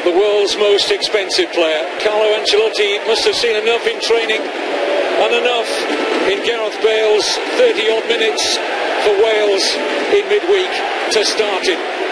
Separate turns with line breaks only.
of the world's most expensive player. Carlo Ancelotti must have seen enough in training and enough in Gareth Bale's 30 odd minutes for Wales in midweek to start it.